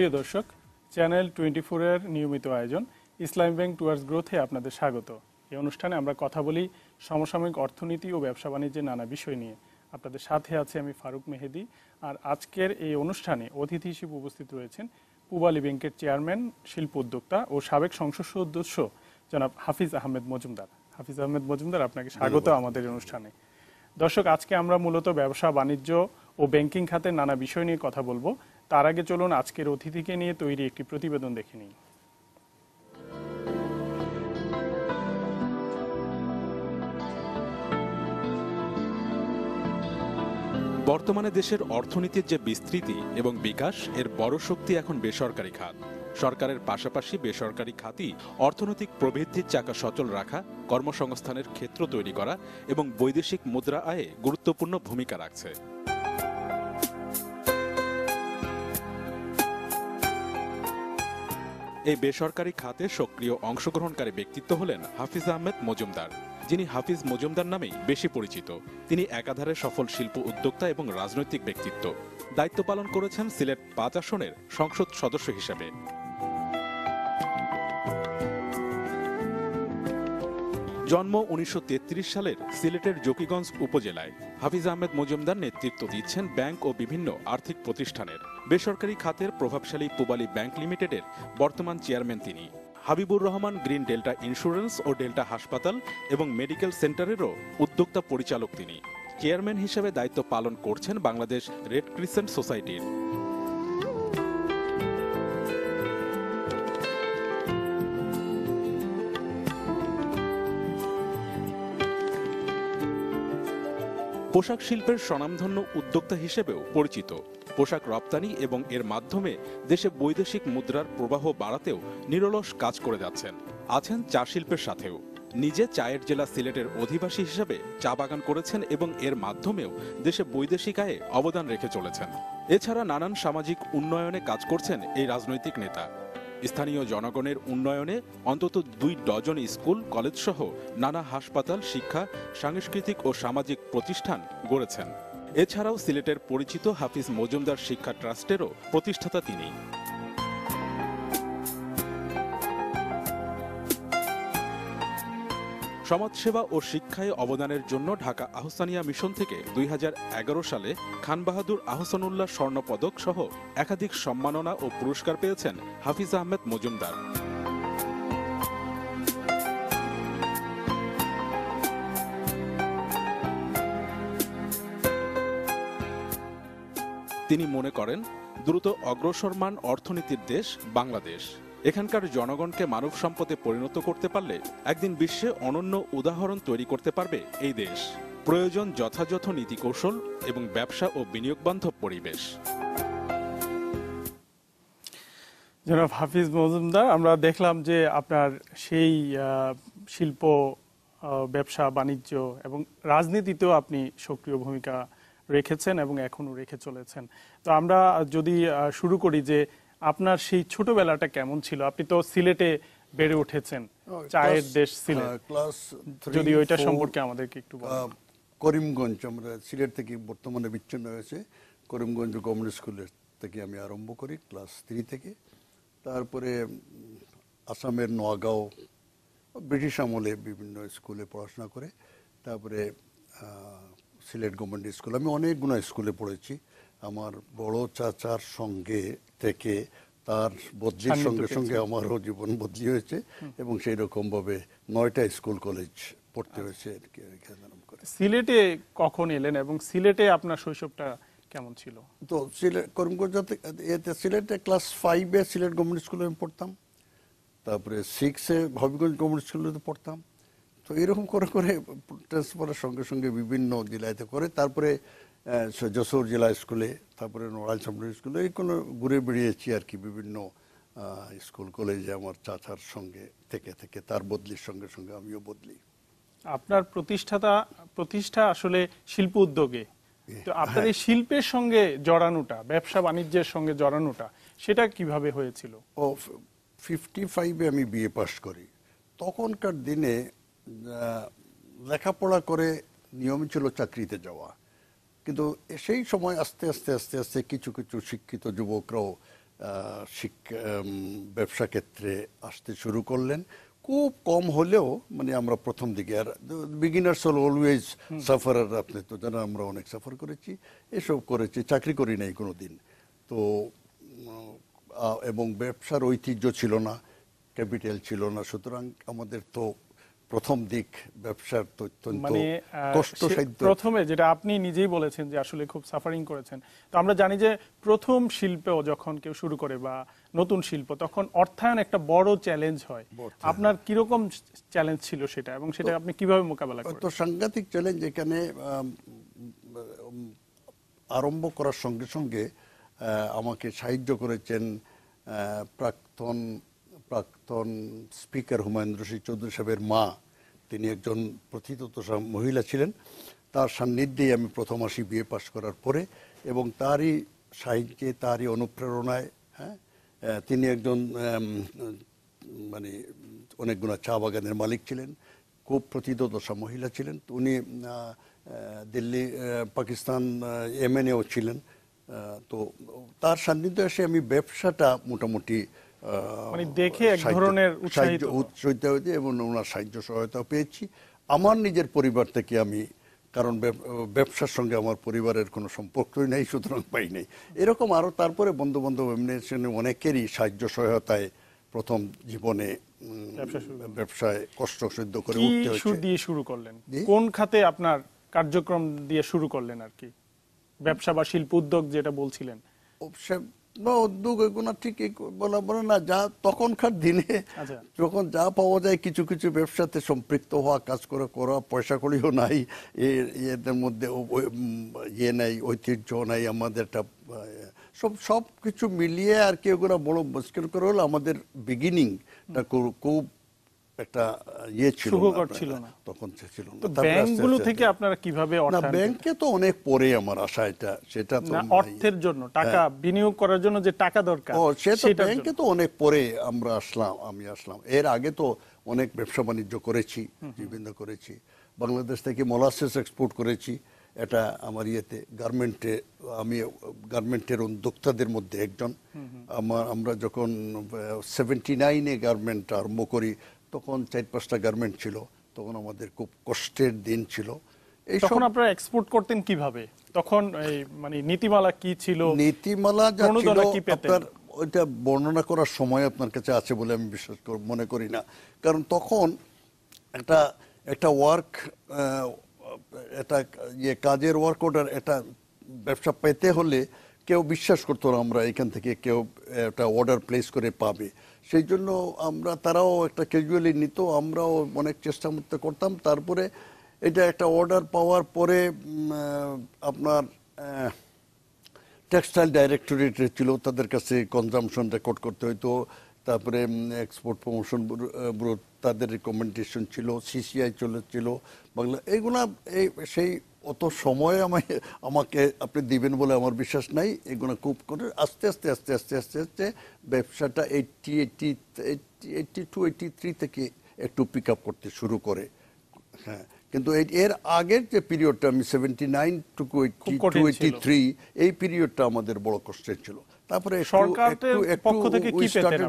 প্রিয় দর্শক channel twenty এর নিয়মিত আয়োজন ইসলামী ব্যাংক টুয়ার্ডস গ্রোথে আপনাদের স্বাগত। এই অনুষ্ঠানে আমরা কথা বলি সমসাময়িক অর্থনীতি ও ব্যবসা বাণিজ্যের নানা বিষয় নিয়ে। আপনাদের সাথে আছে আমি ফারুক মেহেদি আর আজকের এই অনুষ্ঠানে অতিথি হিসেবে উপস্থিত রয়েছেন পূবালী ব্যাংকের চেয়ারম্যান শিল্প উদ্যোক্তা ও সাবেক সংসদ সদস্য জনাব হাফিজ আহমেদ মজুমদার। হাফিজ আহমেদ মজুমদার আপনাকে স্বাগত আমাদের অনুষ্ঠানে। দর্শক আজকে আমরা মূলত ব্যবসা বাণিজ্য ও ব্যাংকিং খাতের নানা বিষয় নিয়ে কথা বলব। তার আগে চলুন আজকের অতিথিকে নিয়ে তৈরি একটি প্রতিবেদন দেখে নিই। বর্তমানে দেশের অর্থনীতির যে বিস্তৃতি এবং বিকাশ, এর বড় শক্তি এখন বেসরকারি খাত। সরকারের পাশাপাশি বেসরকারি খাতই অর্থনৈতিক প্রবৃদ্ধির চাকা সচল রাখা, কর্মসংস্থানের ক্ষেত্র তৈরি করা এবং বৈদেশিক মুদ্রা আয়ে গুরুত্বপূর্ণ ভূমিকা রাখছে। এই বেসরকারি খাতে সক্রিয় অংশগ্রহণকারী ব্যক্তিত্ব হলেন হাফিজ আহমেদ মজুমদার। যিনি হাফিজ মজুমদার নামেই বেশি পরিচিত। তিনি একাধারে সফল শিল্প উদ্যোক্তা এবং রাজনৈতিক ব্যক্তিত্ব। দায়িত্ব পালন করেছেন সিলেট পাঁচ আসনের সংসদ সদস্য হিসেবে। জন্ম উনিশশো তেত্রিশ সালের সিলেটের জকিগঞ্জ উপজেলায়। হাফিজ আহমেদ মজুমদার নেতৃত্ব দিচ্ছেন ব্যাংক ও বিভিন্ন আর্থিক প্রতিষ্ঠানের। বেসরকারি খাতের প্রভাবশালী পুবালী ব্যাংক লিমিটেডের বর্তমান চেয়ারম্যান তিনি। Habibur Rahman Green Delta Insurance ও ডেল্টা হাসপাতাল এবং মেডিকেল সেন্টারেরও উদ্যোক্তা পরিচালক তিনি। চেয়ারম্যান হিসেবে দায়িত্ব পালন করছেন বাংলাদেশ রেড ক্রিসেন্ট সোসাইটির। পোশাক শিল্পের স্বনামধন্য উদ্যোক্তা হিসেবেও পরিচিত। পোশাক রপ্তানি এবং এর মাধ্যমে দেশে বৈদেশিক মুদ্রার প্রবাহ বাড়াতেও নিরলস কাজ করে যাচ্ছেন। আছেন চা শিল্পের সাথেও। নিজে চায়ের জেলা সিলেটের অধিবাসী হিসেবে চা বাগান করেছেন এবং এর মাধ্যমেও দেশে বৈদেশিক আয়ে অবদান রেখে চলেছেন। এছাড়া নানান সামাজিক উন্নয়নে কাজ করছেন এই রাজনৈতিক নেতা। স্থানীয় জনগণের উন্নয়নে অন্তত দুই ডজন স্কুল কলেজ সহ নানা হাসপাতাল, শিক্ষা, সাংস্কৃতিক ও সামাজিক প্রতিষ্ঠান গড়েছেন। এছাড়াও সিলেটের পরিচিত হাফিজ মজুমদার শিক্ষা ট্রাস্টেরও প্রতিষ্ঠাতা তিনি। সমাজসেবা ও শিক্ষায় অবদানের জন্য ঢাকা আহসানিয়া মিশন থেকে দুই হাজার এগারো সালে খান বাহাদুর আহসানুল্লাহ স্বর্ণপদক সহ একাধিক সম্মাননা ও পুরস্কার পেয়েছেন হাফিজ আহমেদ মজুমদার। তিনি মনে করেন, দ্রুত অগ্রসরমান অর্থনীতির দেশ বাংলাদেশ। এখানকার জনগণকে মানব সম্পদে পরিণত করতে পারলে একদিন বিশ্বে অনন্য উদাহরণ তৈরি করতে পারবে এই দেশ। প্রয়োজন যথাযথ নীতি কৌশল এবং ব্যবসা ও বিনিয়োগ বান্ধব পরিবেশ। জনাব হাফিজ মজুমদার, আমরা দেখলাম যে আপনার সেই শিল্প ব্যবসা, বাণিজ্য এবং রাজনীতিতেও আপনি সক্রিয় ভূমিকা রেখেছেন এবং এখনও রেখে চলেছেন। তো আমরা যদি শুরু করি যে আপনার সেই ছোটবেলাটা কেমন ছিল? আপনি তো সিলেটে বেড়ে উঠেছেন। চায়ের দেশ সিলেট। ক্লাস যদি ওইটা সম্পর্কে আমাদেরকে একটু করিমগঞ্জ আমরা সিলেট থেকে বর্তমানে বিচ্ছিন্ন হয়েছে। করিমগঞ্জ গভর্নমেন্ট স্কুলের থেকে আমি আরম্ভ করি ক্লাস থ্রি থেকে। তারপরে আসামের নোয়াগাঁও ব্রিটিশ আমলে বিভিন্ন স্কুলে পড়াশোনা করে। তারপরে সিলেট গভর্নমেন্ট স্কুল। আমি অনেকগুলো স্কুলে পড়েছি। আমার বড় চাচার সঙ্গে থেকে তার বদলির সঙ্গে সঙ্গে আমারও জীবন বদলি হয়েছে এবং সেই রকমভাবে নয়টা স্কুল কলেজ পড়তে হয়েছে আর কি এখানে আরম্ভ করে। সিলেটে কখন এলেন এবং সিলেটে আপনার শৈশবটা কেমন ছিল? তো সিলেট করিমগঞ্জ এতে সিলেটে ক্লাস ফাইভে সিলেট গভর্নমেন্ট স্কুলে আমি পড়তাম। তারপরে সিক্সে হবিগঞ্জ গভর্নমেন্ট স্কুলে পড়তাম। তো এরকম করে করে ট্রান্সফারের সঙ্গে সঙ্গে বিভিন্ন জেলাতে করে তারপরে যশোর জেলা স্কুলে তারপরে নড়াইল সামরিক স্কুলে এই কোনো ঘুরে বেরিয়েছি আর কি বিভিন্ন স্কুল কলেজে আমার চাচার সঙ্গে থেকে থেকে তার বদলির সঙ্গে সঙ্গে আমিও বদলি। আপনার প্রতিষ্ঠাতা প্রতিষ্ঠা আসলে শিল্প উদ্যোগে। তো আপনার এই শিল্পের সঙ্গে জড়ানোটা ব্যবসা বাণিজ্যের সঙ্গে জড়ানোটা সেটা কীভাবে হয়েছিল? ও ফিফটি ফাইভে আমি বিএ পাস করি। তখনকার দিনে লেখাপড়া করে নিয়ম ছিল চাকরিতে যাওয়া। কিন্তু সেই সময় আস্তে আস্তে আস্তে আস্তে কিছু কিছু শিক্ষিত যুবকরাও শিক্ষা ব্যবসা ক্ষেত্রে আসতে শুরু করলেন। খুব কম হলেও মানে আমরা প্রথম দিকে আর বিগিনার্স হল অলওয়েজ সাফারার আপনি তো জানেন আমরা অনেক সাফার করেছি। এসব করেছি চাকরি করি নাই কোনো দিন তো এবং ব্যবসার ঐতিহ্য ছিল না ক্যাপিটাল ছিল না। সুতরাং আমাদের তো প্রথম দিক ব্যবসার মানে প্রথমে যেটা আপনি নিজেই বলেছেন যে আসলে খুব সাফারিং করেছেন তো আমরা জানি যে প্রথম শিল্পেও যখন কেউ শুরু করে বা নতুন শিল্প তখন অর্থায়ন একটা বড় চ্যালেঞ্জ হয়। আপনার কীরকম চ্যালেঞ্জ ছিল সেটা এবং সেটা আপনি কীভাবে মোকাবেলা করেন তো সাংঘাতিক চ্যালেঞ্জ এখানে আরম্ভ করার সঙ্গে সঙ্গে আমাকে সাহায্য করেছেন প্রাক্তন প্রাক্তন স্পিকার হুমায়ুন রশিদ চৌধুরী সাহেবের মা, তিনি একজন প্রথিতযশা মহিলা ছিলেন। তার সান্নিধ্যেই আমি প্রথম আসি বিএ পাশ করার পরে এবং তারই সাহায্যে তারই অনুপ্রেরণায় হ্যাঁ তিনি একজন মানে অনেকগুলো চা বাগানের মালিক ছিলেন, খুব প্রথিতদশা মহিলা ছিলেন। উনি দিল্লি পাকিস্তান এমএনএও ছিলেন। তো তার সান্নিধ্যে এসে আমি ব্যবসাটা মোটামুটি মানে দেখে এক ধরনের সাহায্য উৎসাহিত। হয়েছে এবং ওনার সাহায্য সহায়তা পেয়েছি। আমার নিজের পরিবার থেকে আমি কারণ ব্যবসার সঙ্গে আমার পরিবারের কোনো সম্পর্কই নেই সুতরাং পাই নাই। এরকম আরও তারপরে বন্ধু বান্ধব এমনি অনেকেরই সাহায্য সহায়তায় প্রথম জীবনে ব্যবসা ব্যবসায় কষ্ট সহ্য করে উঠতে হয়েছে। দিয়ে শুরু করলেন? কোন খাতে আপনার কার্যক্রম দিয়ে শুরু করলেন আর কি? ব্যবসা বা শিল্প উদ্যোগ যেটা বলছিলেন। বা উদ্যোগ এগুলো ঠিক বলা বলে না যা তখনকার দিনে আচ্ছা। যখন যা পাওয়া যায় কিছু কিছু ব্যবসাতে সম্পৃক্ত হওয়া কাজ করে করা পয়সা করিও নাই এদের মধ্যে ইয়ে নাই ঐতিহ্য নাই আমাদের একটা সব সব কিছু মিলিয়ে আর কি ওগুলো বড় মুশকিল করে হলো আমাদের বিগিনিংটা খুব একটা ইয়ে ছিল সুখকর ছিল না। তখন ছিল না। ব্যাংকগুলো থেকে আপনারা কীভাবে না ব্যাংকে তো অনেক পরে আমার আশা এটা সেটা তো অর্থের জন্য টাকা বিনিয়োগ করার জন্য যে টাকা দরকার ও সে তো ব্যাংকে তো অনেক পরে আমরা আসলাম আমি আসলাম। এর আগে তো অনেক ব্যবসা বাণিজ্য করেছি বিভিন্ন করেছি। বাংলাদেশ থেকে মোলাসেস এক্সপোর্ট করেছি এটা আমার ইয়েতে গার্মেন্টে আমি গার্মেন্টের উদ্যোক্তাদের মধ্যে একজন। আমার আমরা যখন সেভেন্টি নাইনে গার্মেন্ট আরম্ভ করি তখন চার পাঁচটা গার্মেন্ট ছিল তখন আমাদের খুব কষ্টের দিন ছিল। এই তখন আপনারা এক্সপোর্ট করতেন কীভাবে? তখন এই মানে নীতিমালা কি ছিল? নীতিমালা? আপনার ওইটা বর্ণনা করার সময় আপনার কাছে আছে বলে আমি বিশ্বাস মনে করি না। কারণ তখন একটা একটা ওয়ার্ক একটা ইয়ে কাজের ওয়ার্ক অর্ডার এটা ব্যবসা পেতে হলে কেউ বিশ্বাস করতো না আমরা এখান থেকে কেউ একটা অর্ডার প্লেস করে পাবে। সেই জন্য আমরা, তারাও একটা ক্যাজুয়ালি নিত, আমরাও অনেক চেষ্টা মতো করতাম। তারপরে এটা একটা অর্ডার পাওয়ার পরে আপনার টেক্সটাইল ডাইরেক্টরেট ছিল, তাদের কাছে কনজামশন রেকর্ড করতে হইতো। তারপরে এক্সপোর্ট প্রমোশন ব্যুরো তাদের রেকমেন্ডেশন ছিল সিসিআই চলেছিল বাংলা এইগুলা এই, সেই অত সময় আমায় আমাকে আপনি দিবেন বলে আমার বিশ্বাস নাই এগুলো খুব করে আস্তে আস্তে আস্তে আস্তে আস্তে আস্তে ব্যবসাটা eighty eighty eighty two eighty three থেকে একটু পিক আপ করতে শুরু করে। হ্যাঁ কিন্তু এর আগের যে পিরিয়ডটা আমি সেভেন্টি নাইন টু এইটটি ছিল। থ্রি এই পিরিয়ডটা আমাদের বড় কষ্টের ছিল। তারপরে একটু পক্ষ থেকে কি পেতেন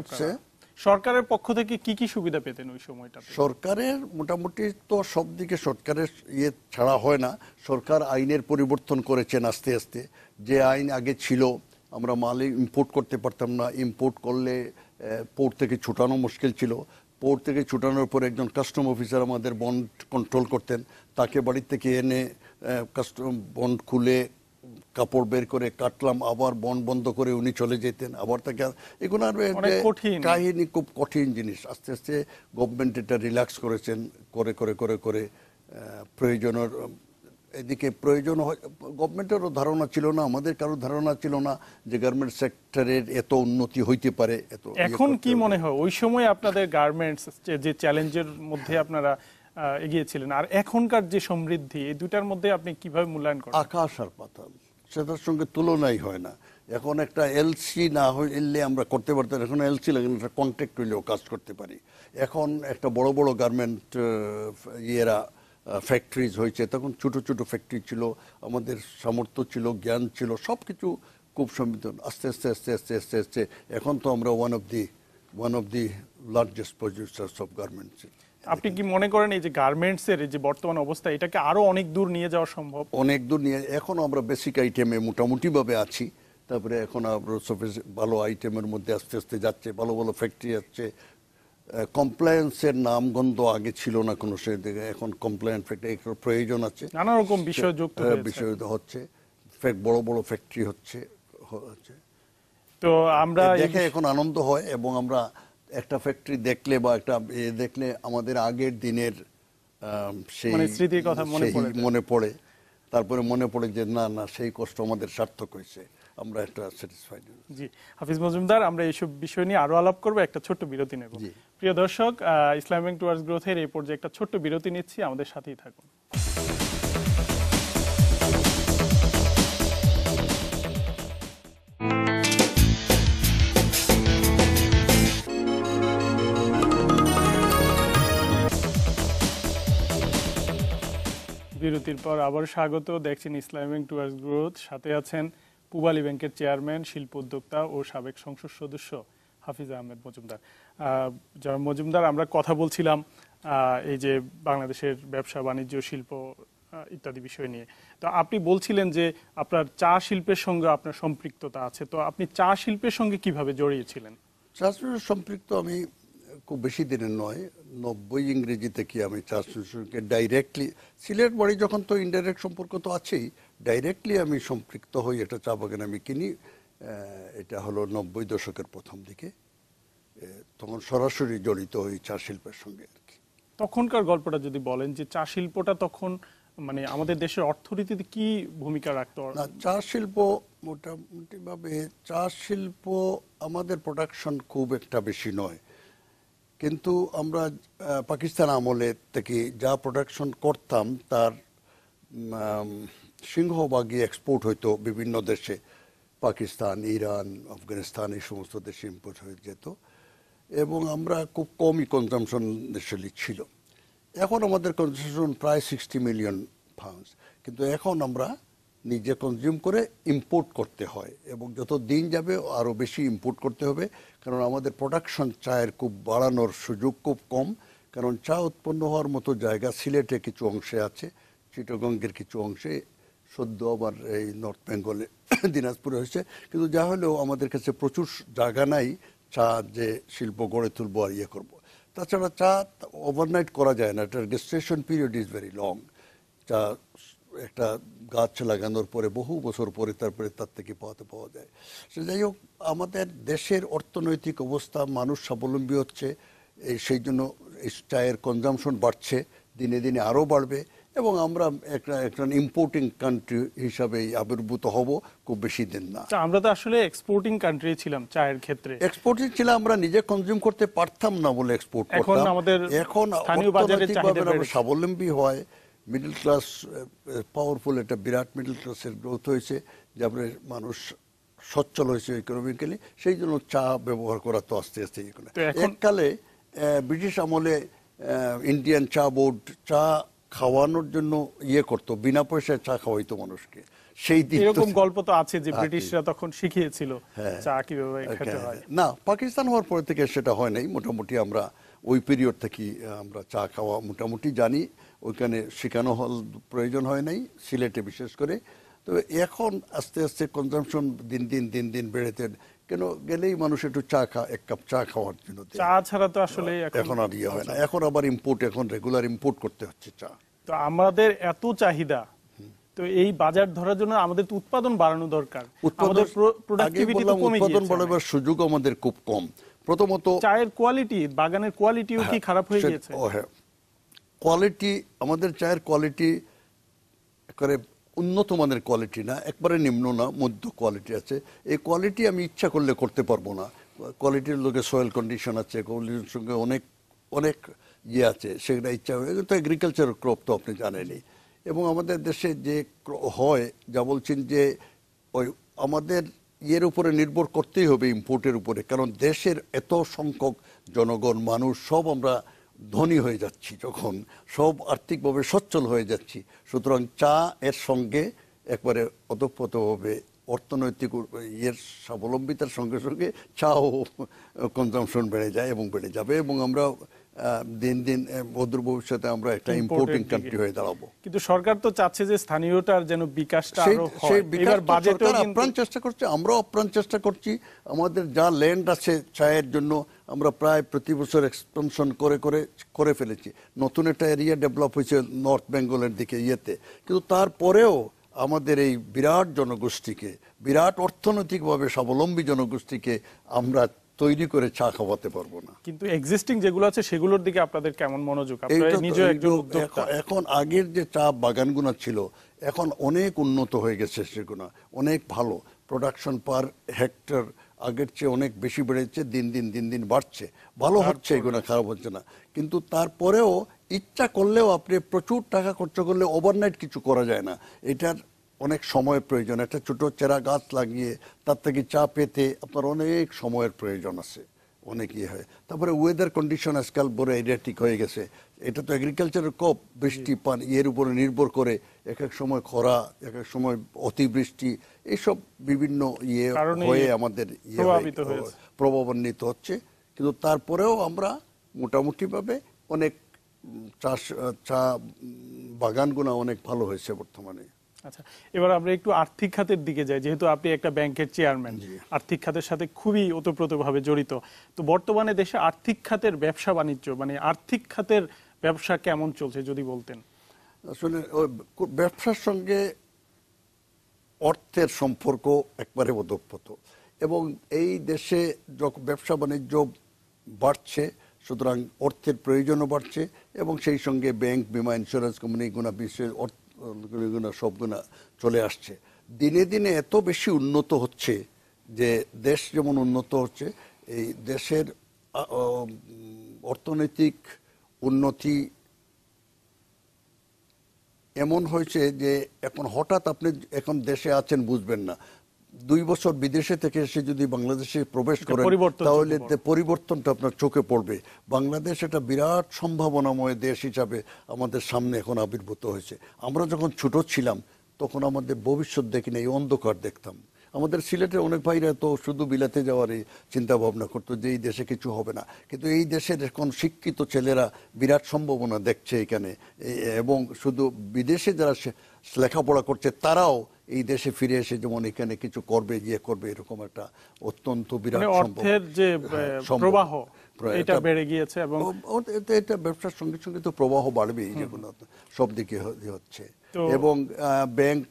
সরকারের পক্ষ থেকে কি কি সুবিধা পেতেন ওই সময়টা সরকারের মোটামুটি তো সব দিকে সরকারের ইয়ে ছাড়া হয় না। সরকার আইনের পরিবর্তন করেছেন আস্তে আস্তে। যে আইন আগে ছিল, আমরা মাল ইম্পোর্ট করতে পারতাম না। ইম্পোর্ট করলে পোর্ট থেকে ছুটানো মুশকিল ছিল। পোর্ট থেকে ছুটানোর পর একজন কাস্টম অফিসার আমাদের বন্ড কন্ট্রোল করতেন। তাকে বাড়ি থেকে এনে কাস্টম বন্ড খুলে কাপড় বের করে কাটলাম আবার বন বন্ধ করে উনি চলে যেতেন। আবার তাকে এগুলো আর। কাহিনী খুব কঠিন জিনিস। আস্তে আস্তে গভর্নমেন্ট এটা রিল্যাক্স করেছেন করে করে করে করে প্রয়োজনের এদিকে প্রয়োজন গভর্নমেন্টেরও ধারণা ছিল না আমাদের কারও ধারণা ছিল না যে গার্মেন্ট সেক্টরের এত উন্নতি হইতে পারে এত ইয়ে এখন কি মনে হয়? ওই সময় আপনাদের গার্মেন্টস যে চ্যালেঞ্জের মধ্যে আপনারা এগিয়েছিলেন আর এখনকার যে সমৃদ্ধি, এই দুটার মধ্যে আপনি কীভাবে মূল্যায়ন করেন? আকাশ আর পাতাল, সেটার সঙ্গে তুলনাই হয় না। এখন একটা এলসি না হইলে আমরা করতে পারতাম, এখন এলসি লাগে একটা কন্ট্যাক্ট হইলেও কাজ করতে পারি। এখন একটা বড় বড় গার্মেন্ট ইয়েরা ফ্যাক্টরিজ হয়েছে তখন ছোট ছোট ফ্যাক্টরি ছিল, আমাদের সামর্থ্য ছিল, জ্ঞান ছিল সব কিছু খুব সমৃদ্ধ। আস্তে আস্তে আস্তে আস্তে আস্তে আস্তে, এখন তো আমরা one of the one of the largest producers of garments আপনি কি মনে করেন এই যে গার্মেন্টস এর যে বর্তমান অবস্থা এটাকে আরও অনেক দূর নিয়ে যাওয়া সম্ভব? অনেক দূর নিয়ে এখন আমরা বেসিক আইটেমে মোটামুটিভাবে আছি। তারপরে এখন সফিস- ভালো আইটেমের মধ্যে আস্তে আস্তে যাচ্ছে ভালো ভালো ফ্যাক্টরি যাচ্ছে কমপ্লায়েন্সের নাম গন্ধ আগে ছিল না কোনো সে এখন কমপ্লায়েন্স ফ্যাক্টরি প্রয়োজন আছে। নানা রকম বিষয় যুক্ত হ্যাঁ, বিষয় হচ্ছে। বড় বড় ফ্যাক্টরি হচ্ছে হচ্ছে। তো আমরা দেখে এখন আনন্দ হয় এবং আমরা একটা ফ্যাক্টরি দেখলে বা একটা দেখলে আমাদের আগের দিনের সেই মানে স্মৃতির কথা মনে পড়ে মনে পড়ে। তারপরে মনে পড়ে যে না না সেই কষ্ট আমাদের সার্থক হয়েছে। আমরা একটা স্যাটিসফাইড জি হাফিজ মজুমদার আমরা এইসব বিষয় নিয়ে আরও আলাপ করব একটা ছোট্ট বিরতি নেব। প্রিয় দর্শক ইসলাম ব্যাংক টুয়ার্স গ্রোথের এই পর্যায়ে একটা ছোট্ট বিরতি নিচ্ছি আমাদের সাথেই থাকুন। বিরতির পর আবার স্বাগত দেখছেন ইসলাম ব্যাংক টুয়ার্স গ্রোথ। সাথে আছেন পুবালী ব্যাংকের চেয়ারম্যান, শিল্প উদ্যোক্তা ও সাবেক সংসদ সদস্য হাফিজ আহমেদ মজুমদার। যারা মজুমদার, আমরা কথা বলছিলাম এই যে বাংলাদেশের ব্যবসা, বাণিজ্য, শিল্প ইত্যাদি বিষয় নিয়ে। তো আপনি বলছিলেন যে আপনার চা শিল্পের সঙ্গে আপনার সম্পৃক্ততা আছে। তো আপনি চা শিল্পের সঙ্গে কীভাবে জড়িয়েছিলেন চাষবাসের সম্পৃক্ত আমি খুব বেশি দিনের নয় নব্বই ইংরেজি থেকে আমি চাষবাসকে ডাইরেক্টলি সিলেট বাড়ি যখন তো ইনডাইরেক্ট সম্পর্ক তো আছেই ডাইরেক্টলি আমি সম্পৃক্ত হই এটা চা বাগান আমি কিনি এটা হলো নব্বই দশকের প্রথম দিকে তখন সরাসরি জড়িত হই চা শিল্পের সঙ্গে আর কি। তখনকার গল্পটা যদি বলেন যে চা শিল্পটা তখন মানে আমাদের দেশের অর্থনীতিতে কি ভূমিকা রাখতো? না চা শিল্প মোটামুটিভাবে চা শিল্প আমাদের প্রোডাকশন খুব একটা বেশি নয়। কিন্তু আমরা পাকিস্তান আমলে থেকে যা প্রোডাকশন করতাম, তার সিংহভাগই এক্সপোর্ট হইতো বিভিন্ন দেশে। পাকিস্তান, ইরান, আফগানিস্তান এই সমস্ত দেশে ইম্পোর্ট হয়ে যেত। এবং আমরা খুব কমই কনজামশন দেশে ছিল এখন আমাদের কনজামশন প্রায় সিক্সটি মিলিয়ন পাউন্ডস কিন্তু এখন আমরা নিজে কনজিউম করে ইম্পোর্ট করতে হয় এবং যত দিন যাবে আরও বেশি ইম্পোর্ট করতে হবে। কারণ আমাদের প্রোডাকশন চায়ের খুব বাড়ানোর সুযোগ খুব কম। কারণ চা উৎপন্ন হওয়ার মতো জায়গা সিলেটে কিছু অংশে আছে, চিটগঙ্গের কিছু অংশে। সদ্য আবার এই নর্থ বেঙ্গলে দিনাজপুরে হয়েছে। কিন্তু যা হলেও আমাদের কাছে প্রচুর জায়গা নাই চা যে শিল্প গড়ে তুলবো আর ইয়ে করব। তাছাড়া চা ওভারনাইট করা যায় না। এটার gestation period is very long চা একটা গাছ লাগানোর পরে বহু বছর পরে তারপরে তার থেকে পাওয়াতে পাওয়া যায়। সে যাই হোক আমাদের দেশের অর্থনৈতিক অবস্থা মানুষ স্বাবলম্বী হচ্ছে এই সেই জন্য চায়ের কনজামশন বাড়ছে দিনে দিনে আরও বাড়বে এবং আমরা একটা একটা ইম্পোর্টিং কান্ট্রি হিসাবে আবির্ভূত হব খুব বেশি দিন না। আমরা তো আসলে এক্সপোর্টিং কান্ট্রি ছিলাম চায়ের ক্ষেত্রে। এক্সপোর্টিং ছিল আমরা নিজে কনজিউম করতে পারতাম না বলে এক্সপোর্ট করতাম। এখন আমাদের এখন স্থানীয় বাজারে চাহিদা। স্বাবলম্বী হয় মিডল ক্লাস পাওয়ারফুল একটা বিরাট মিডল ক্লাসের গ্রোথ হয়েছে যারপরে মানুষ সচ্ছল হয়েছে ইকোনমিক্যালি সেই জন্য চা ব্যবহার করা তো আস্তে আস্তে ইয়ে এককালে ব্রিটিশ আমলে ইন্ডিয়ান চা বোর্ড চা খাওয়ানোর জন্য ইয়ে করতো বিনা পয়সায় চা খাওয়াইতো মানুষকে। সেই দিন এরকম গল্প তো আছে যে ব্রিটিশরা তখন শিখিয়েছিল হ্যাঁ। চা কীভাবে খেতে হ্যাঁ, হয়। না পাকিস্তান হওয়ার পরে থেকে সেটা হয় নাই। মোটামুটি আমরা ওই পিরিয়ড থেকে আমরা চা খাওয়া মোটামুটি জানি। ওইখানে শেখানো হল প্রয়োজন হয় নাই সিলেটে বিশেষ করে। তো এখন আস্তে আস্তে কনজামশন দিন দিন দিন দিন বেড়েতে কেন গেলেই মানুষ একটু চা খা এক কাপ চা খাওয়ার জন্য চা ছাড়া তো আসলে এখন আর ইয়ে হয় না। এখন আবার ইম্পোর্ট এখন রেগুলার ইম্পোর্ট করতে হচ্ছে চা। তো আমাদের এত চাহিদা তো এই বাজার ধরার জন্য আমাদের তো উৎপাদন বাড়ানো দরকার। উৎপাদন আমাদের প্রোডাক্টিভিটি তো কমে উৎপাদন বাড়াবার সুযোগ আমাদের খুব কম। প্রথমত চায়ের কোয়ালিটি বাগানের কোয়ালিটিও কি হ্যাঁ, খারাপ হয়ে গিয়েছে? ও হ্যাঁ। কোয়ালিটি আমাদের চায়ের কোয়ালিটি একবারে উন্নত মানের কোয়ালিটি না, একবারে নিম্ন না, মধ্য কোয়ালিটি আছে। এই কোয়ালিটি আমি ইচ্ছা করলে করতে পারব না। কোয়ালিটির লোকে সয়েল কন্ডিশন আছে কোয়ালিটির সঙ্গে অনেক অনেক ইয়ে আছে সেগুলো ইচ্ছা হয় কিন্তু এগ্রিকালচার ক্রপ তো আপনি জানেনই। এবং আমাদের দেশে যে ক্র- হয়, যা বলছেন যে ওই আমাদের ইয়ের উপরে নির্ভর করতেই হবে ইম্পোর্টের উপরে। কারণ দেশের এত সংখ্যক জনগণ, মানুষ, সব আমরা ধনী হয়ে যাচ্ছি যখন, সব আর্থিকভাবে সচ্ছল হয়ে যাচ্ছি। সুতরাং চা এর সঙ্গে একবারে অতপ্রতভাবে অর্থনৈতিক ইয়ের স্বাবলম্বিতার সঙ্গে সঙ্গে চাও কনজামশন বেড়ে যায় এবং বেড়ে যাবে এবং আমরা দিন দিন অদূর ভবিষ্যতে আমরা একটা ইম্পোর্টিং কান্ট্রি হয়ে দাঁড়াবো। কিন্তু সরকার তো চাচ্ছে যে স্থানীয়টার যেন বিকাশটা আরও হয়। এবার বাজেটেও আপ্রাণ চেষ্টা করছে আমরাও আপ্রাণ চেষ্টা করছি। আমাদের যা ল্যান্ড আছে চায়ের জন্য আমরা প্রায় প্রতি বছর এক্সপেনশন করে করে করে ফেলেছি। নতুন একটা এরিয়া ডেভেলপ হয়েছে নর্থ বেঙ্গলের দিকে ইয়েতে। কিন্তু তারপরেও আমাদের এই বিরাট জনগোষ্ঠীকে বিরাট অর্থনৈতিকভাবে স্বাবলম্বী জনগোষ্ঠীকে আমরা তৈরি করে চা খাওয়াতে পারব না। কিন্তু এক্সিস্টিং যেগুলো আছে সেগুলোর দিকে আপনাদের কেমন মনোযোগ? এইটা আপনারা নিজে একজন উদ্যোক্তা। এখন- এখন আগের যে চা বাগানগুলো ছিল এখন অনেক উন্নত হয়ে গেছে সেগুলো অনেক ভালো। প্রোডাকশন পার হেক্টর আগের চেয়ে অনেক বেশি বেড়েছে দিন দিন দিন দিন বাড়ছে। ভালো হচ্ছে এগুলো খারাপ হচ্ছে না। কিন্তু তারপরেও ইচ্ছা করলেও আপনি প্রচুর টাকা খরচ করলে ওভারনাইট কিছু করা যায় না। এটার অনেক সময়ের প্রয়োজন। একটা ছোট চেরা গাছ লাগিয়ে তার থেকে চা পেতে আপনার অনেক সময়ের প্রয়োজন আছে। অনেক ইয়ে হয়। তারপরে ওয়েদার কন্ডিশন আজকাল বড় এরিয়াটিক হয়ে গেছে। এটা তো এগ্রিকালচারের কপ বৃষ্টি পান ইয়ের উপরে নির্ভর করে এক এক সময় খরা এক এক সময় অতিবৃষ্টি এইসব বিভিন্ন ইয়ে হয়ে আমাদের ইয়ে প্রভাবিত প্রভাবান্বিত হচ্ছে। কিন্তু তারপরেও আমরা মোটামুটিভাবে অনেক চাষ চা বাগানগুলো অনেক ভালো হয়েছে বর্তমানে। আচ্ছা এবার আমরা একটু আর্থিক খাতের দিকে যাই যেহেতু আপনি একটা ব্যাংকের চেয়ারম্যান আর্থিক খাতের সাথে খুবই ওতপ্রোতভাবে জড়িত। তো বর্তমানে দেশে আর্থিক খাতের ব্যবসা বাণিজ্য মানে আর্থিক খাতের ব্যবসা কেমন চলছে যদি বলতেন? আসলে ব্যবসার সঙ্গে অর্থের সম্পর্ক একবারে ওতপ্রোত। এবং এই দেশে যখন ব্যবসা বাণিজ্য বাড়ছে সুতরাং অর্থের প্রয়োজনও বাড়ছে এবং সেই সঙ্গে ব্যাংক বিমা ইন্স্যুরেন্স কোম্পানি গুণা বিশ্বের অর্থ গুণা সবগুলা চলে আসছে। দিনে দিনে এত বেশি উন্নত হচ্ছে যে দেশ যেমন উন্নত হচ্ছে, এই দেশের অর্থনৈতিক উন্নতি এমন হয়েছে যে এখন হঠাৎ আপনি এখন দেশে আছেন বুঝবেন না। দুই বছর বিদেশে থেকে এসে যদি বাংলাদেশে প্রবেশ করে তাহলে পরিবর্তনটা আপনার চোখে পড়বে। বাংলাদেশ এটা বিরাট সম্ভাবনাময় দেশ হিসাবে আমাদের সামনে এখন আবির্ভূত হয়েছে। আমরা যখন ছোট ছিলাম তখন আমাদের ভবিষ্যৎ দেখিনি এই অন্ধকার দেখতাম। আমাদের সিলেটের অনেক ভাইরা তো শুধু বিলাতে যাওয়ারই চিন্তা ভাবনা করতো যে এই দেশে কিছু হবে না। কিন্তু এই দেশের এখন শিক্ষিত ছেলেরা বিরাট সম্ভাবনা দেখছে এখানে। এবং শুধু বিদেশে যারা লেখাপড়া করছে তারাও এই দেশে ফিরে এসে যেমন এখানে কিছু করবে গিয়ে করবে এরকম একটা অত্যন্ত বিরাট মানে অর্থের যে হ্যাঁ, প্রবাহ এটা বেড়ে গিয়েছে এবং এটা- ব্যবসার সঙ্গে সঙ্গে তো প্রবাহ বাড়বেই যেগুলো সব দিকে হচ্ছে। এবং ব্যাংক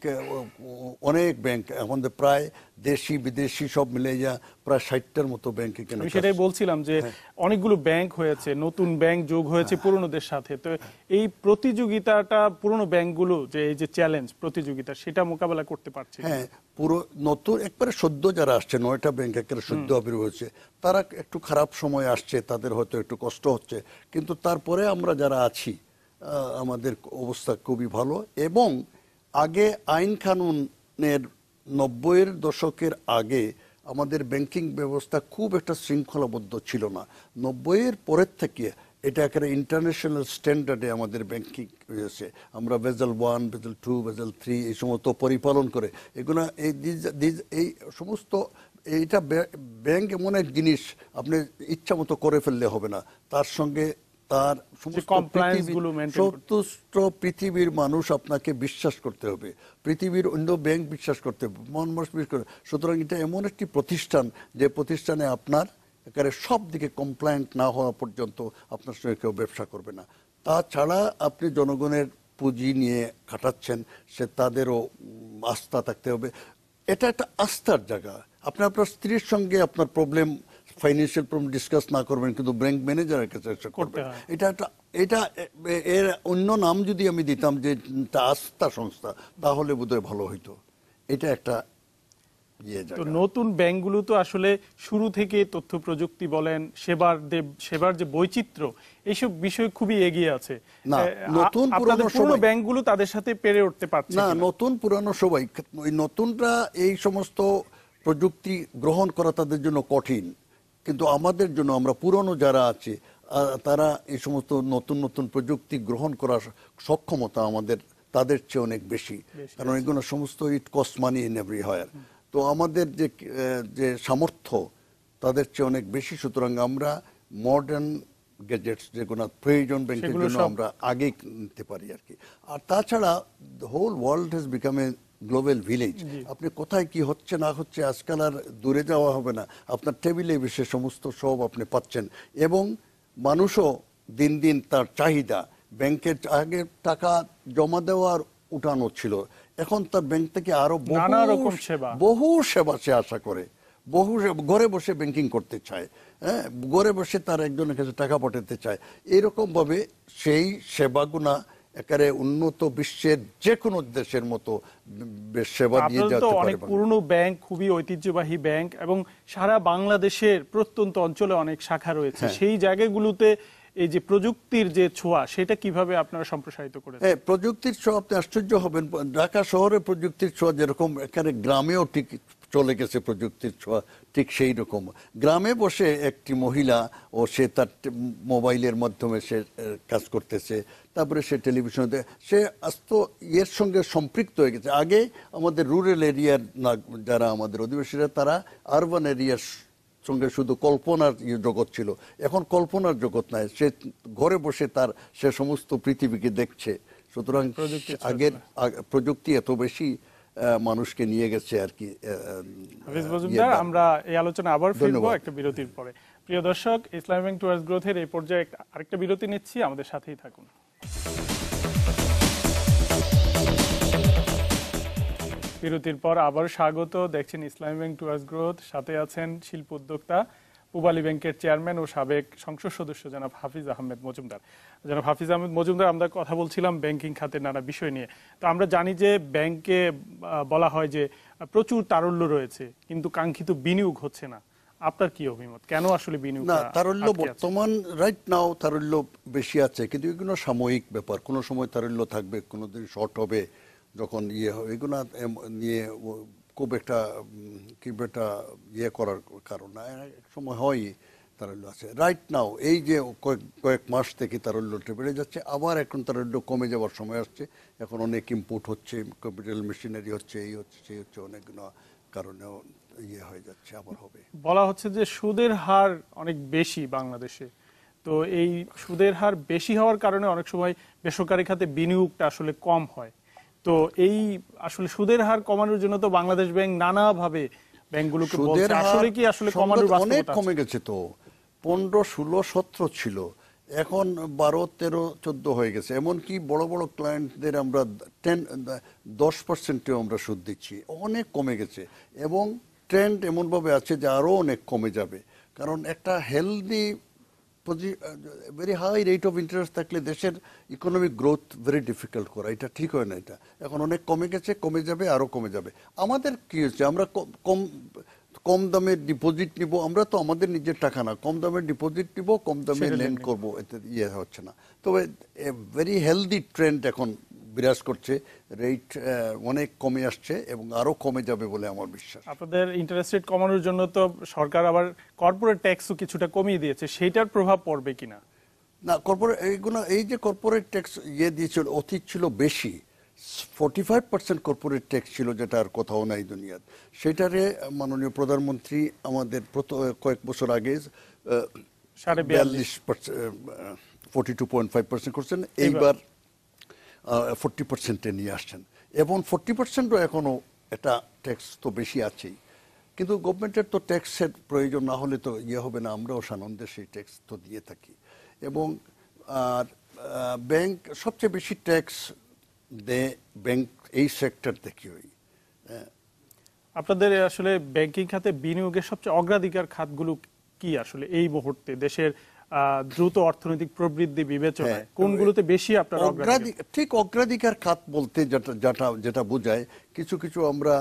অনেক ব্যাংক আমাদের প্রায় দেশি বিদেশি সব মিলে যা প্রায় ষাটটার মতো ব্যাংক এখানে সেটাই বলছিলাম যে হ্যাঁ। অনেকগুলো ব্যাংক হয়েছে নতুন ব্যাংক যোগ হয়েছে পুরনোদের সাথে। তো এই প্রতিযোগিতাটা পুরনো ব্যাংকগুলো যে এই যে চ্যালেঞ্জ প্রতিযোগিতা সেটা মোকাবেলা করতে পারছে হ্যাঁ পুরো নতুন একবারে সদ্য যারা আসছে নয়টা ব্যাংক একেবারে সদ্য আবির্ভাব হয়েছে তারা একটু খারাপ সময় আসছে তাদের হয়তো একটু কষ্ট হচ্ছে কিন্তু তারপরে আমরা যারা আছি আমাদের অবস্থা খুবই ভালো। এবং আগে আইন কানুনের নব্বইয়ের দশকের আগে আমাদের ব্যাংকিং ব্যবস্থা খুব একটা শৃঙ্খলাবদ্ধ ছিল না। নব্বইয়ের পরের থেকে এটা একটা ইন্টারন্যাশনাল স্ট্যান্ডার্ডে আমাদের ব্যাংকিং হয়েছে। আমরা vessel one, vessel two, vessel three এই সমস্ত পরিপালন করে এগুলো এই এই সমস্ত এইটা ব্য- ব্যাংক এমন এক জিনিস, আপনি ইচ্ছা মতো করে ফেললে হবে না। তার সঙ্গে তার সমস্ত পৃথিবীর- করতে- মানুষ আপনাকে বিশ্বাস করতে হবে। পৃথিবীর অন্য ব্যাংক বিশ্বাস করতে হবে। মন মানুষ বিশ্বাস করে সুতরাং এটা এমন একটি প্রতিষ্ঠান যে প্রতিষ্ঠানে আপনার একেবারে সব দিকে কমপ্লায়েন্ট না হওয়া পর্যন্ত আপনার সঙ্গে কেউ ব্যবসা করবে না। তাছাড়া আপনি জনগণের পুঁজি নিয়ে খাটাচ্ছেন সে তাদেরও আস্থা থাকতে হবে। এটা একটা আস্থার জায়গা। আপনি আপনার স্ত্রীর সঙ্গে আপনার প্রবলেম ফাইন্যান্সিয়াল প্রবলেম ডিসকাস না করবেন কিন্তু ব্যাংক ম্যানেজারের কাছে করবেন। এটা একটা এটা এর অন্য নাম যদি আমি দিতাম যে আস্থা সংস্থা তাহলে বোধহয় ভালো হইতো। এটা একটা ইয়ে তো নতুন ব্যাংকগুলো তো আসলে শুরু থেকে তথ্য প্রযুক্তি বলেন সেবার সেবার যে বৈচিত্র্য এইসব বিষয় খুবই এগিয়ে আছে। না, নতুন পুরনো ব্যাংকগুলো তাদের সাথে পেরে উঠতে পারছে না নতুন পুরানো সবাই ওই নতুনরা এই সমস্ত প্রযুক্তি গ্রহণ করা তাদের জন্য কঠিন। কিন্তু আমাদের জন্য আমরা পুরনো যারা আছে তারা এই সমস্ত নতুন নতুন প্রযুক্তি গ্রহণ করার সক্ষমতা আমাদের তাদের চেয়ে অনেক বেশি। কারণ এগুলো সমস্ত it cost money in every higher তো আমাদের যে যে সামর্থ্য তাদের চেয়ে অনেক বেশি। সুতরাং আমরা মডার্ন গ্যাজেটস যেগুলো প্রয়োজন ব্যাংকের জন্য আমরা আগে নিতে পারি আর কি। আর তাছাড়া whole world has become a global village আপনি কোথায় কি হচ্ছে না হচ্ছে আজকাল আর দূরে যাওয়া হবে না। আপনার টেবিলে বসে সমস্ত সব আপনি পাচ্ছেন। এবং মানুষও দিন দিন তার চাহিদা ব্যাংকের আগে টাকা জমা দেওয়ার উঠানো ছিল। এখন তার ব্যাংক থেকে আরও বহু নানা রকম সেবা। বহু সেবা সে আশা করে। বহু ঘরে বসে ব্যাংকিং করতে চায়। হ্যাঁ ঘরে বসে তার একজনের কাছে টাকা পাঠাতে চায়। এরকম ভাবে সেই সেবাগুনা একেবারে উন্নত বিশ্বের যে কোনো দেশের মতো সেবা দিয়ে যেতে পারে অনেক পুরনো ব্যাংক খুবই ঐতিহ্যবাহী ব্যাংক এবং সারা বাংলাদেশের প্রত্যন্ত অঞ্চলে অনেক শাখা রয়েছে। হ্যাঁ। সেই জায়গাগুলোতে এই যে প্রযুক্তির যে ছোঁয়া সেটা কীভাবে আপনারা সম্প্রসারিত করেছেন? হ্যাঁ প্রযুক্তির ছোঁয়া আপনি আশ্চর্য হবেন। ঢাকা শহরে প্রযুক্তির ছোঁয়া যেরকম এখানে গ্রামেও ঠিক চলে গেছে প্রযুক্তির ছোঁয়া ঠিক সেই রকম। গ্রামে বসে একটি মহিলা ও সে তার মোবাইলের মাধ্যমে সে কাজ করতেছে। তারপরে সে টেলিভিশনে সে আস্ত এর সঙ্গে সম্পৃক্ত হয়ে গেছে। আগে আমাদের রুরাল এরিয়ার না যারা আমাদের অধিবাসীরা তারা আরবান এরিয়ার সঙ্গে শুধু কল্পনার জগৎ ছিল। এখন কল্পনার জগৎ নাই। সে ঘরে বসে তার সে সমস্ত পৃথিবীকে দেখছে। সুতরাং আগের প্রযুক্তি এত বেশি মানুষকে নিয়ে গেছে আর কি ইয়ে আমরা এই আলোচনা আবার ফিরবো একটা বিরতির পরে। প্রিয় দর্শক ইসলাম ব্যাংক টুয়ার্স গ্রোথের এই পর্যায়ে আরেকটা বিরতি নিচ্ছি আমাদের সাথেই থাকুন। বিরতির পর আবার স্বাগত দেখছেন ইসলামী ব্যাংক টুয়ার্স গ্রোথ সাথে আছেন শিল্প উদ্যোক্তা পূবালী ব্যাংকের চেয়ারম্যান ও সাবেক সংসদ সদস্য জনাব হাফিজ আহমেদ মজুমদার। জনাব হাফিজ আহমেদ মজুমদার আমরা কথা বলছিলাম ব্যাংকিং খাতের নানা বিষয় নিয়ে। তো আমরা জানি যে ব্যাংকে বলা হয় যে প্রচুর তারল্য রয়েছে কিন্তু কাঙ্ক্ষিত বিনিয়োগ হচ্ছে না। আপনার কি অভিমত? কেন আসলে বিনিয়োগ না তারল্য বর্তমান রাইট নাও তারল্য বেশি আছে কিন্তু এগুলো সাময়িক ব্যাপার। কোনো সময় তারল্য থাকবে কোনো দিন শর্ট হবে যখন ইয়ে হবে এগুলো নিয়ে খুব একটা কি একটা ইয়ে করার কারণ এক সময় হয় তারল্য আছে। রাইট নাও এই যে কয়েক কয়েক মাস থেকে তারল্যটা বেড়ে যাচ্ছে, আবার এখন তারল্য কমে যাওয়ার সময় আসছে। এখন অনেক ইম্পোর্ট হচ্ছে ক্যাপিটাল মেশিনারি হচ্ছে, এই হচ্ছে, সেই হচ্ছে অনেকগুলো কারণেও ইয়ে হয়ে যাচ্ছে, আবার হবে। বলা হচ্ছে যে সুদের হার অনেক বেশি বাংলাদেশে। তো এই সুদের হার বেশি হওয়ার কারণে অনেক সময় বেসরকারি খাতে বিনিয়োগটা আসলে কম হয়। তো এই আসলে সুদের হার কমানোর জন্য তো বাংলাদেশ ব্যাংক নানাভাবে ব্যাংকগুলোকে বলছে। আসলে কি আসলে কমানোর অনেক কমে গেছে তো। পনেরো ষোলো সতেরো ছিল। এখন বারো তেরো চোদ্দ হয়ে গেছে। এমনকি বড় বড় ক্লায়েন্টদের আমরা টেন দশ পার্সেন্টেও আমরা সুদ দিচ্ছি। অনেক কমে গেছে। এবং ট্রেন্ড এমনভাবে আছে যে আরও অনেক কমে যাবে। কারণ একটা healthy very high rate of interest থাকলে দেশের ইকোনমিক গ্রোথ ভেরি ডিফিকাল্ট করা এটা ঠিক হয় না এটা। এখন অনেক কমে গেছে কমে যাবে আরও কমে যাবে। আমাদের কি হচ্ছে আমরা কম কম দামে ডিপোজিট নিব আমরা তো আমাদের নিজের টাকা না কম দামে ডিপোজিট নিব কম দামে লেন্ড করব করব এতে ইয়ে হচ্ছে না। তবে ভেরি হেলদি ট্রেন্ড এখন বিরাজ করছে রেট অনেক কমে আসছে এবং আরও কমে যাবে বলে আমার বিশ্বাস। আপনাদের ইন্টারেস্ট রেট কমানোর জন্য তো সরকার আবার কর্পোরেট ট্যাক্সও কিছুটা কমিয়ে দিয়েছে সেইটার প্রভাব পড়বে কিনা? না কর্পোরেট এইগুলো এই যে কর্পোরেট ট্যাক্স ইয়ে দিয়েছিল অতীত ছিল বেশি। Forty five percent corporate tax ছিল যেটা আর কোথাও নাই দুনিয়ার সেটারে মাননীয় প্রধানমন্ত্রী আমাদের কয়েক বছর আগে সাড়ে বিয়াল্লিশ। Percent forty two point five percent করছেন। এইবার। ফোর্টি পার্সেন্টে নিয়ে আসছেন। এবং ফোর্টি পার্সেন্টও এখনও এটা ট্যাক্স তো বেশি আছেই। কিন্তু গভর্নমেন্টের তো ট্যাক্সের প্রয়োজন না হলে তো ইয়ে হবে না, আমরাও সানন্দে সেই ট্যাক্স তো দিয়ে থাকি। এবং আর ব্যাংক সবচেয়ে বেশি ট্যাক্স দেয় ব্যাংক এই সেক্টর থেকেই আপনাদের আসলে ব্যাংকিং খাতে বিনিয়োগের সবচেয়ে অগ্রাধিকার খাতগুলো কি আসলে এই মুহূর্তে? দেশের দ্রুত অর্থনৈতিক প্রবৃদ্ধি বিবেচনায় হ্যাঁ, কোনগুলোতে বেশি আপনার অগ্রাধিকার ঠিক অগ্রাধিকার খাত বলতে যেটা যেটা যেটা বোঝায় কিছু কিছু আমরা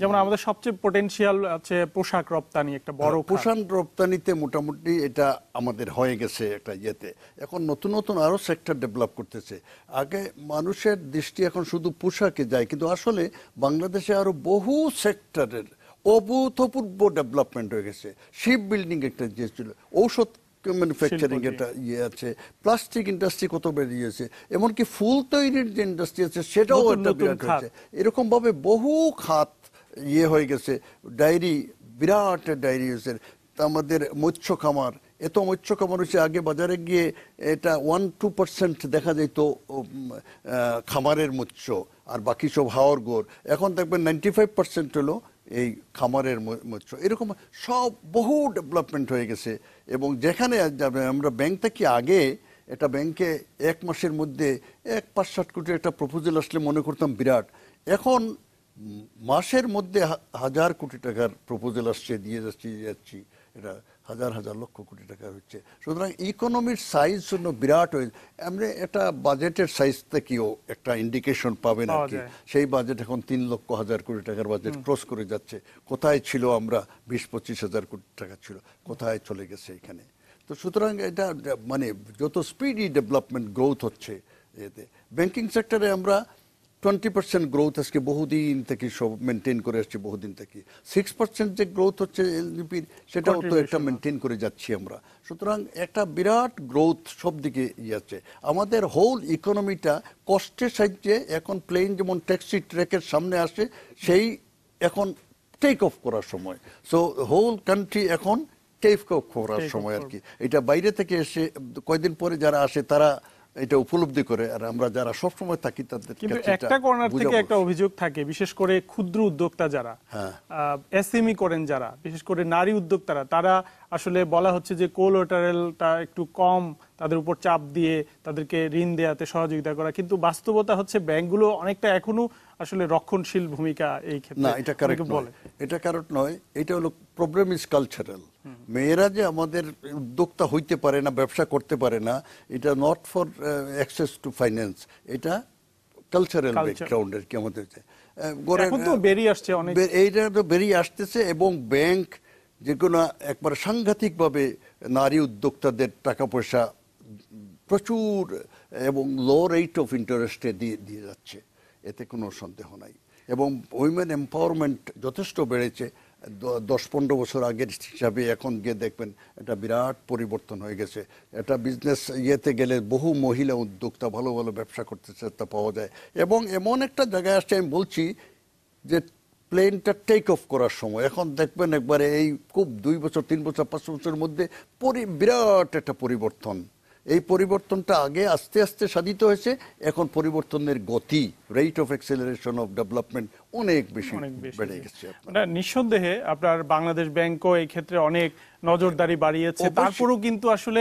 যেমন আমাদের সবচেয়ে পটেনশিয়াল আছে পোশাক রপ্তানি একটা বড়। পোষণ রপ্তানিতে মোটামুটি এটা আমাদের হয়ে গেছে একটা ইয়েতে। এখন নতুন নতুন আরও সেক্টর ডেভেলপ করতেছে। আগে মানুষের দৃষ্টি এখন শুধু পোশাকে যায় কিন্তু আসলে বাংলাদেশে আরও বহু সেক্টরের অভূতপূর্ব ডেভেলপমেন্ট হয়ে গেছে। শিপ বিল্ডিং একটা যে ছিল ঔষধ ম্যানুফ্যাকচারিং একটা ইয়ে আছে প্লাস্টিক ইন্ডাস্ট্রি কত বেরিয়েছে এমনকি ফুল তৈরির যে ইন্ডাস্ট্রি আছে সেটাও একটা বিরাট হয়েছে। এরকম ভাবে বহু খাত ইয়ে হয়ে গেছে ডায়েরি বিরাট ডায়েরি হয়েছে। আমাদের মৎস্য খামার এত মৎস্য খামার হচ্ছে আগে বাজারে গিয়ে এটা ওয়ান টু পার্সেন্ট দেখা যেত খামারের মৎস্য আর বাকি সব হাওয়ার গোর এখন দেখবেন নাইনটি ফাইভ পার্সেন্ট হলো এই খামারের মৎস্য। এরকম সব বহু ডেভেলপমেন্ট হয়ে গেছে এবং যেখানে আমরা ব্যাংক থেকে আগে এটা ব্যাংকে এক মাসের মধ্যে এক পাঁচ ষাট কোটি একটা প্রপোজাল আসলে মনে করতাম বিরাট। এখন মাসের মধ্যে হাজার কোটি টাকার প্রপোজাল আসছে, দিয়ে যাচ্ছি যাচ্ছি, এটা হাজার হাজার লক্ষ কোটি টাকা হচ্ছে। সুতরাং ইকোনমির সাইজ জন্য বিরাট হয়ে আমরা এটা বাজেটের সাইজ থেকেও একটা ইন্ডিকেশন পাবেন আর কি। সেই বাজেট এখন তিন লক্ষ হাজার কোটি টাকার বাজেট ক্রস করে যাচ্ছে। কোথায় ছিল আমরা বিশ পঁচিশ হাজার কোটি টাকা ছিল কোথায় চলে গেছে এখানে? তো সুতরাং এটা মানে যত স্পিডি ডেভেলপমেন্ট গ্রোথ হচ্ছে এতে। ব্যাংকিং সেক্টরে আমরা টোয়েন্টি পার্সেন্ট গ্রোথ আজকে বহুদিন থেকে সব মেনটেন করে আসছে বহুদিন থেকে। সিক্স পার্সেন্ট যে গ্রোথ হচ্ছে এলজিপির সেটাও তো একটা মেনটেন করে যাচ্ছি আমরা। সুতরাং একটা বিরাট গ্রোথ সব দিকে যাচ্ছে। আমাদের হোল ইকোনমিটা কষ্টের সাহায্যে এখন প্লেন যেমন ট্যাক্সি ট্র্যাকের সামনে আসে সেই এখন টেক অফ করার সময়। সো হোল কান্ট্রি এখন টেক অফ করার সময় আর কি। এটা বাইরে থেকে এসে কয়দিন পরে যারা আসে তারা এটা উপলব্ধি করে আর আমরা যারা সবসময় থাকি তাদের কিন্তু একটা কর্নার থেকে একটা অভিযোগ থাকে বিশেষ করে ক্ষুদ্র উদ্যোক্তা যারা হ্যাঁ। এসএমই করেন যারা বিশেষ করে নারী উদ্যোক্তারা তারা আসলে বলা হচ্ছে যে কোলোটারেলটা একটু কম তাদের উপর চাপ দিয়ে তাদেরকে ঋণ দেওয়াতে সহযোগিতা করা। কিন্তু বাস্তবতা হচ্ছে ব্যাংকগুলো অনেকটা এখনও আসলে রক্ষণশীল ভূমিকা এই ক্ষেত্রে। না এটা কারেক্ট নয়। বলে। এটা কারেক্ট নয়। এটা হলো প্রবলেম ইজ কালচারাল মেয়েরা যে আমাদের উদ্যোক্তা হইতে পারে না ব্যবসা করতে পারে না এটা not for access to finance এটা কালচারাল. ব্যাকগ্রাউন্ডের কি আমাদের বেরিয়ে আসছে অনেক এইটা তো বেরিয়ে আসতেছে এবং ব্যাংক যেগুলো একবার সাংঘাতিকভাবে নারী উদ্যোক্তাদের টাকা পয়সা প্রচুর এবং লো রেট অফ ইন্টারেস্টে দিয়ে দিয়ে যাচ্ছে এতে কোনো সন্দেহ নাই এবং উইমেন এম্পাওয়ারমেন্ট যথেষ্ট বেড়েছে দশ পনেরো বছর আগের হিসাবে এখন গিয়ে দেখবেন এটা বিরাট পরিবর্তন হয়ে গেছে। এটা বিজনেস ইয়েতে গেলে বহু মহিলা উদ্যোক্তা ভালো ভালো ব্যবসা করতেছে তা পাওয়া যায়। এবং এমন একটা জায়গায় আসছে, আমি বলছি যে প্লেনটা টেক অফ করার সময়। এখন দেখবেন একবারে এই খুব দুই বছর, তিন বছর, পাঁচ বছরের মধ্যে বিরাট একটা পরিবর্তন। এই পরিবর্তনটা আগে আস্তে আস্তে সাধিত হয়েছে এখন পরিবর্তনের গতি rate of acceleration of development অনেক বেশি বেড়ে গেছে নিঃসন্দেহে আপনার বাংলাদেশ ব্যাংকও এই ক্ষেত্রে অনেক নজরদারি বাড়িয়েছে। তারপরেও কিন্তু আসলে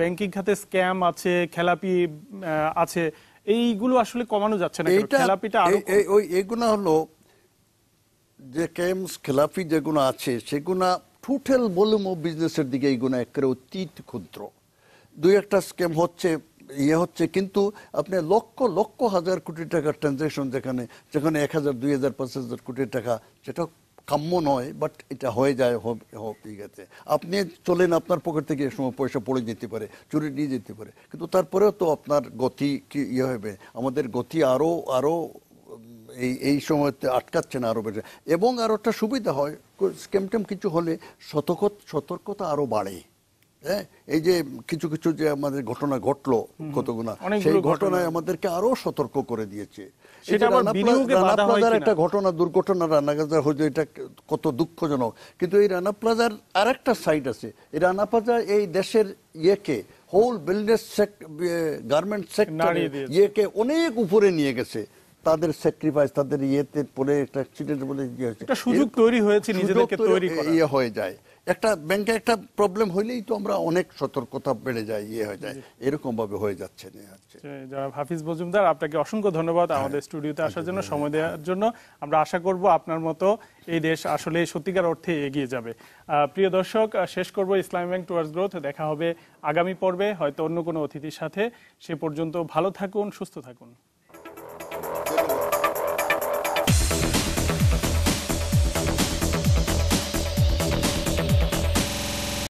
ব্যাংকিং খাতে স্ক্যাম আছে খেলাপি আছে এইগুলো আসলে কমানো যাচ্ছে না খেলাপিটা ওই এগুলো হলো যে কেমস খেলাফি যেগুলো আছে সেগুলো টোটাল ভলিউম অফ বিজনেসের দিকে এইগুলো একেবারে অতীত ক্ষুদ্র। দুই একটা স্ক্যাম হচ্ছে ইয়ে হচ্ছে, কিন্তু আপনি লক্ষ লক্ষ হাজার কোটি টাকার ট্রানজ্যাকশন যেখানে যেখানে এক হাজার, দুই হাজার, পাঁচ হাজার কোটি টাকা, সেটা কাম্য নয় বাট এটা হয়ে যায় আছে আপনি চলেন আপনার পকেট থেকে এ সময় পয়সা পড়ে যেতে পারে, চুরি নিয়ে যেতে পারে, কিন্তু তারপরেও তো আপনার গতি কি ইয়ে হবে? আমাদের গতি আরও আরও এই এই সময়তে আটকাচ্ছে না আরও বেশি। এবং আরও একটা সুবিধা হয় স্ক্যাম টেম কিছু হলে সতর্ক সতর্কতা আরও বাড়ে। হ্যাঁ? এই যে কিছু কিছু যে আমাদের ঘটনা ঘটলো কতগুনা সেই ঘটনায় আমাদেরকে আরও সতর্ক করে দিয়েছে। রানা প্লাজার একটা ঘটনা দুর্ঘটনা এটা কত দুঃখজনক। কিন্তু এই রানা প্লাজার আরেকটা সাইড আছে। এই রানা প্লাজা এই দেশের ইয়েকে হোল বিজনেস গার্মেন্ট সেক্টর ইয়েকে অনেক উপরে নিয়ে গেছে। তাদের স্যাক্রিফাইস তাদের ইয়েতে পরে একটা অ্যাক্সিডেন্ট বলে ইয়ে একটা সুযোগ তৈরি হয়েছে নিজেদেরকে তৈরি ইয়ে হয়ে যায়। একটা ব্যাংকে একটা প্রবলেম হইলেই তো আমরা অনেক সতর্কতা বেড়ে যায় ইয়ে হয়ে যায়। এরকম ভাবে হয়ে যাচ্ছে যারা হাফিজ মজুমদার আপনাকে অসংখ্য ধন্যবাদ হ্যাঁ। আমাদের স্টুডিওতে আসার জন্য সময় দেওয়ার জন্য। আমরা আশা করব আপনার মতো এই দেশ আসলে সত্যিকার অর্থে এগিয়ে যাবে। আহ, প্রিয় দর্শক শেষ করব ইসলামী ব্যাংক টুয়ার্স গ্রোথ। দেখা হবে আগামী পর্বে হয়তো অন্য কোনো অতিথির সাথে। সে পর্যন্ত ভালো থাকুন সুস্থ থাকুন।